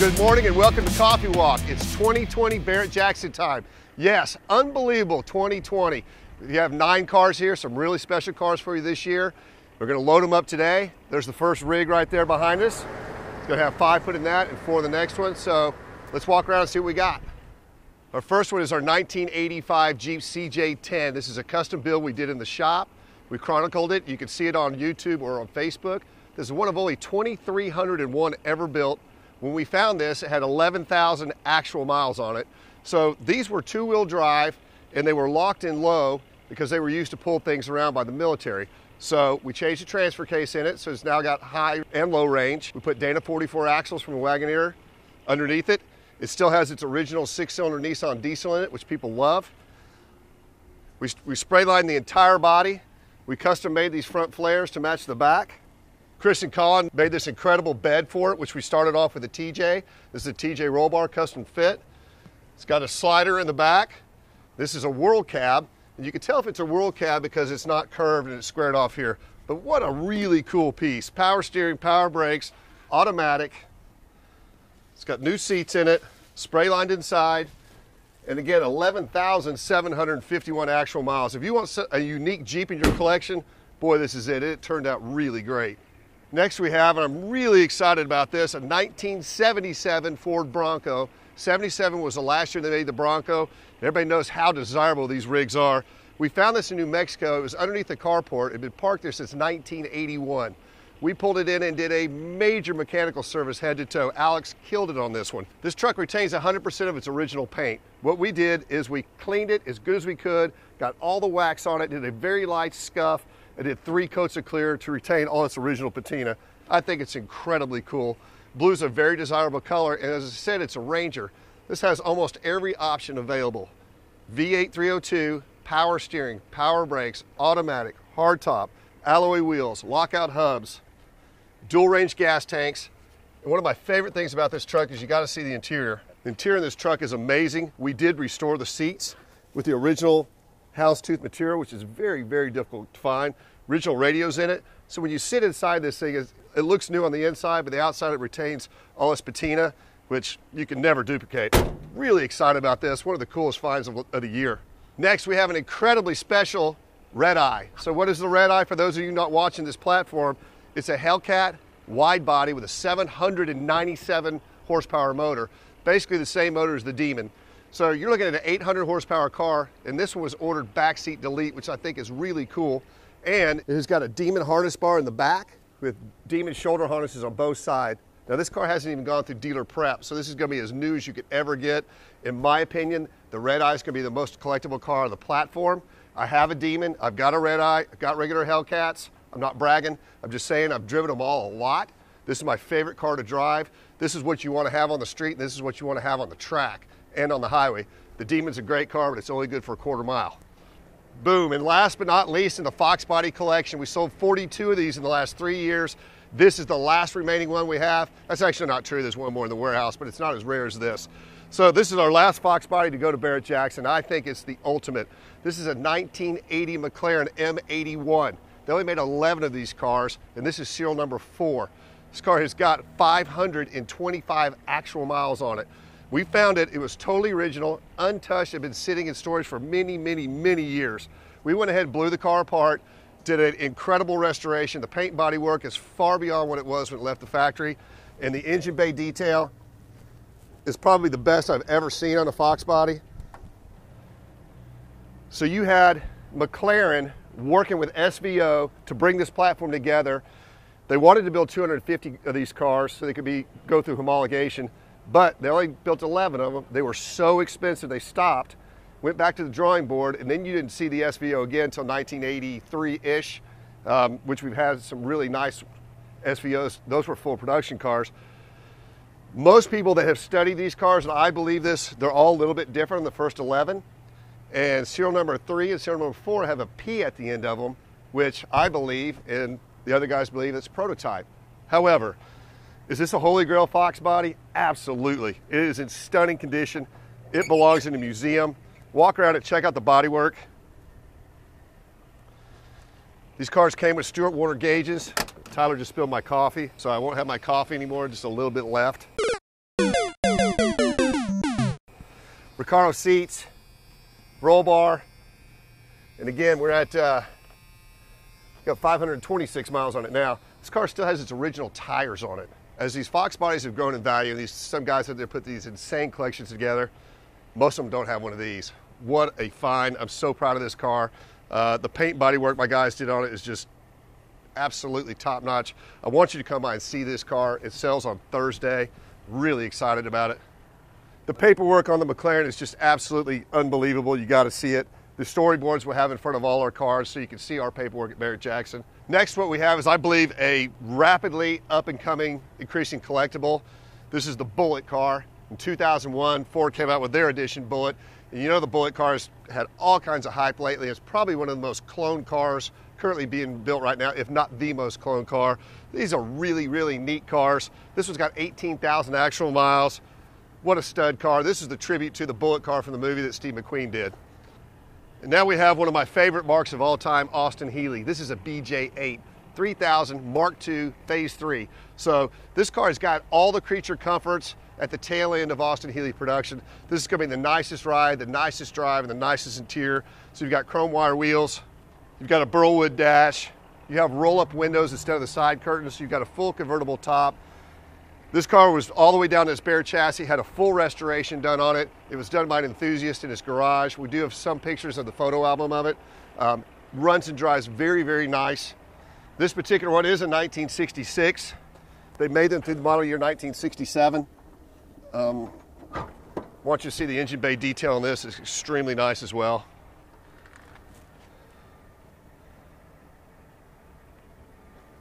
Good morning and welcome to Coffee Walk. It's 2020 Barrett Jackson time. Yes, unbelievable 2020. We have nine cars here, some really special cars for you this year. We're going to load them up today. There's the first rig right there behind us. It's to have five put in that and four in the next one. So let's walk around and see what we got. Our first one is our 1985 Jeep CJ10. This is a custom build we did in the shop. We chronicled it. You can see it on YouTube or on Facebook. This is one of only 2,301 ever built. When we found this, it had 11,000 actual miles on it. So these were two-wheel drive and they were locked in low because they were used to pull things around by the military. So we changed the transfer case in it, so it's now got high and low range. We put Dana 44 axles from a Wagoneer underneath it. It still has its original six-cylinder Nissan diesel in it, which people love. We, we spray lined the entire body. We custom made these front flares to match the back. Chris and Colin made this incredible bed for it, which we started off with a TJ. This is a TJ roll bar custom fit. It's got a slider in the back. This is a world cab, and you can tell if it's a world cab because it's not curved and it's squared off here. But what a really cool piece. Power steering, power brakes, automatic. It's got new seats in it, spray lined inside, and again, 11,751 actual miles. If you want a unique Jeep in your collection, boy, this is it. It turned out really great. Next we have, and I'm really excited about this, a 1977 Ford Bronco. 77 was the last year they made the Bronco. Everybody knows how desirable these rigs are. We found this in New Mexico. It was underneath the carport. It had been parked there since 1981. We pulled it in and did a major mechanical service head to toe. Alex killed it on this one. This truck retains 100% of its original paint. What we did is we cleaned it as good as we could, got all the wax on it, did a very light scuff, and did three coats of clear to retain all its original patina. I think it's incredibly cool. Blue is a very desirable color, and as I said, it's a Ranger. This has almost every option available. V8 302, power steering, power brakes, automatic, hardtop, alloy wheels, lockout hubs, dual range gas tanks. And one of my favorite things about this truck is you got to see the interior. The interior in this truck is amazing. We did restore the seats with the original houndstooth material, which is very, very difficult to find. Original radios in it. So when you sit inside this thing, it looks new on the inside, but the outside it retains all its patina, which you can never duplicate. Really excited about this. One of the coolest finds of, of the year. Next, we have an incredibly special red eye. So what is the red eye? For those of you not watching this platform, it's a Hellcat wide body with a 797 horsepower motor, basically the same motor as the Demon. So you're looking at an 800 horsepower car, and this one was ordered backseat delete, which I think is really cool. And it has got a Demon harness bar in the back with Demon shoulder harnesses on both sides. Now this car hasn't even gone through dealer prep, so this is gonna be as new as you could ever get. In my opinion, the Red Eye is gonna be the most collectible car on the platform. I have a Demon, I've got a Red Eye, I've got regular Hellcats. I'm not bragging, I'm just saying I've driven them all a lot. This is my favorite car to drive. This is what you wanna have on the street, and this is what you wanna have on the track and on the highway. The Demon's a great car, but it's only good for a quarter mile. Boom, and last but not least in the Fox Body collection, we sold 42 of these in the last three years. This is the last remaining one we have. That's actually not true, there's one more in the warehouse, but it's not as rare as this. So this is our last Fox Body to go to Barrett Jackson. I think it's the ultimate. This is a 1980 McLaren M81. They only made 11 of these cars, and this is serial number four. This car has got 525 actual miles on it. We found it, it was totally original, untouched, had been sitting in storage for many, many, many years. We went ahead blew the car apart, did an incredible restoration. The paint body work is far beyond what it was when it left the factory. And the engine bay detail is probably the best I've ever seen on a Fox body. So you had McLaren working with SVO to bring this platform together. They wanted to build 250 of these cars so they could be go through homologation. But they only built 11 of them. They were so expensive, they stopped, went back to the drawing board, and then you didn't see the SVO again until 1983-ish, um, which we've had some really nice SVOs. Those were full production cars. Most people that have studied these cars, and I believe this, they're all a little bit different in the first 11. And serial number three and serial number four have a P at the end of them, which I believe, and the other guys believe it's prototype. However, is this a Holy Grail Fox body? Absolutely. It is in stunning condition. It belongs in a museum. Walk around and check out the bodywork. These cars came with Stewart Warner gauges. Tyler just spilled my coffee, so I won't have my coffee anymore, just a little bit left. Recaro seats, roll bar, and again, we're at, uh, got 526 miles on it now. This car still has its original tires on it. As these Fox bodies have grown in value, these some guys have put these insane collections together. Most of them don't have one of these. What a find. I'm so proud of this car. Uh, the paint body work my guys did on it is just absolutely top notch. I want you to come by and see this car. It sells on Thursday. Really excited about it. The paperwork on the McLaren is just absolutely unbelievable. You got to see it. The storyboards we'll have in front of all our cars so you can see our paperwork at Barrett Jackson. Next, what we have is, I believe, a rapidly up and coming, increasing collectible. This is the Bullitt car. In 2001, Ford came out with their edition Bullitt. And you know the Bullitt cars had all kinds of hype lately. It's probably one of the most cloned cars currently being built right now, if not the most cloned car. These are really, really neat cars. This one's got 18,000 actual miles. What a stud car. This is the tribute to the Bullitt car from the movie that Steve McQueen did. And now we have one of my favorite marks of all time, Austin Healey. This is a BJ8. 3000 Mark II Phase 3. So this car has got all the creature comforts at the tail end of Austin Healey production. This is going to be the nicest ride, the nicest drive, and the nicest interior. So you've got chrome wire wheels, you've got a burlwood dash, you have roll-up windows instead of the side curtains, so you've got a full convertible top, this car was all the way down to its bare chassis, had a full restoration done on it. It was done by an enthusiast in his garage. We do have some pictures of the photo album of it. Um, runs and drives very, very nice. This particular one is a 1966. They made them through the model year 1967. Um, want you to see the engine bay detail on this. It's extremely nice as well.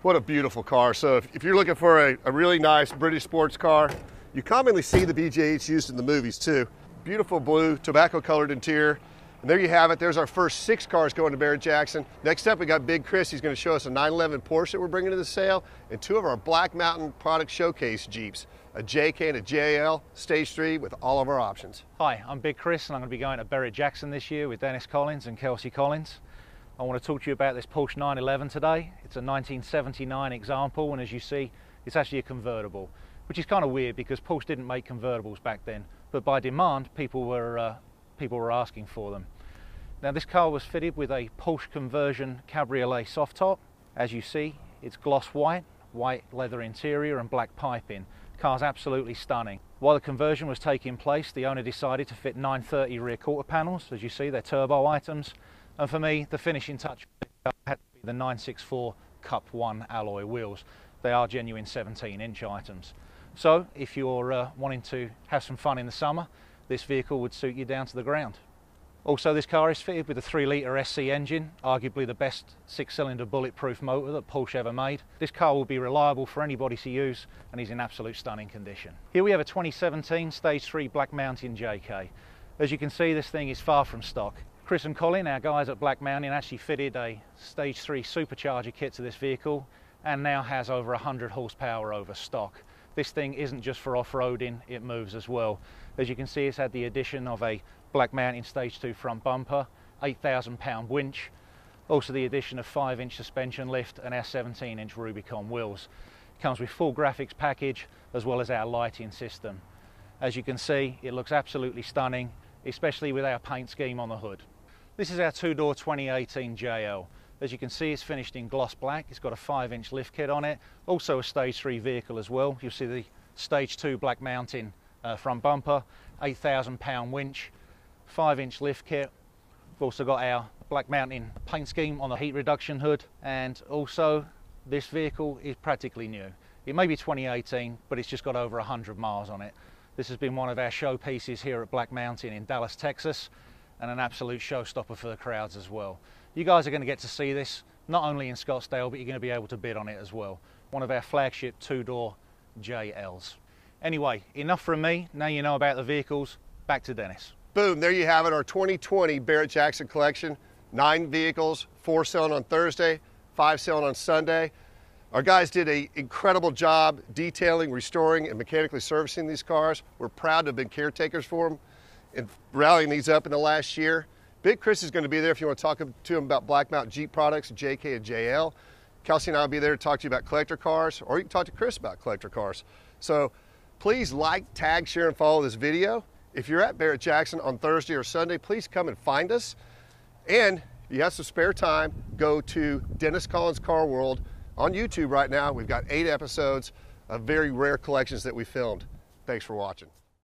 What a beautiful car. So if, if you're looking for a, a, really nice British sports car, you commonly see the BJ8s used in the movies too. Beautiful blue, tobacco colored interior. And there you have it. There's our first six cars going to Barrett Jackson. Next up, we got Big Chris. He's going to show us a 911 Porsche that we're bringing to the sale and two of our Black Mountain product showcase Jeeps, a JK and a JL Stage 3 with all of our options. Hi, I'm Big Chris and I'm going to be going to Barrett Jackson this year with Dennis Collins and Kelsey Collins. I want to talk to you about this Porsche 911 today. It's a 1979 example and as you see it's actually a convertible which is kind of weird because Porsche didn't make convertibles back then but by demand people were, uh, people were asking for them. Now this car was fitted with a Porsche conversion cabriolet soft top. As you see it's gloss white, white leather interior and black piping. Car's absolutely stunning. While the conversion was taking place the owner decided to fit 930 rear quarter panels. As you see they're turbo items and for me, the finishing touch had to be the 964 Cup 1 alloy wheels. They are genuine 17 inch items. So if you're uh, wanting to have some fun in the summer, this vehicle would suit you down to the ground. Also this car is fitted with a 3 litre SC engine, arguably the best 6 cylinder bulletproof motor that Porsche ever made. This car will be reliable for anybody to use and is in absolute stunning condition. Here we have a 2017 Stage 3 Black Mountain JK. As you can see this thing is far from stock. Chris and Colin, our guys at Black Mountain, actually fitted a Stage 3 supercharger kit to this vehicle and now has over 100 horsepower over stock. This thing isn't just for off-roading, it moves as well. As you can see, it's had the addition of a Black Mountain Stage 2 front bumper, 8,000 pound winch, also the addition of 5 inch suspension lift and our 17 inch Rubicon wheels. It comes with full graphics package as well as our lighting system. As you can see, it looks absolutely stunning, especially with our paint scheme on the hood. This is our two-door 2018 JL. As you can see, it's finished in gloss black. It's got a 5-inch lift kit on it. Also a Stage 3 vehicle as well. You'll see the Stage 2 Black Mountain uh, front bumper, 8,000 pound winch, 5-inch lift kit. We've also got our Black Mountain paint scheme on the heat reduction hood. And also, this vehicle is practically new. It may be 2018, but it's just got over 100 miles on it. This has been one of our showpieces here at Black Mountain in Dallas, Texas and an absolute showstopper for the crowds as well. You guys are going to get to see this not only in Scottsdale, but you're going to be able to bid on it as well. One of our flagship two-door JLs. Anyway, enough from me. Now you know about the vehicles. Back to Dennis. Boom, there you have it, our 2020 Barrett Jackson collection. Nine vehicles, four selling on Thursday, five selling on Sunday. Our guys did an incredible job detailing, restoring, and mechanically servicing these cars. We're proud to have been caretakers for them and rallying these up in the last year. Big Chris is going to be there if you want to talk to him about Black Mountain Jeep products, JK and JL. Kelsey and I will be there to talk to you about collector cars, or you can talk to Chris about collector cars. So please like, tag, share, and follow this video. if you're at Barrett Jackson on Thursday or Sunday, please come and find us. And if you have some spare time, go to Dennis Collins Car World on YouTube right now. We've got eight episodes of very rare collections that we filmed. Thanks for watching.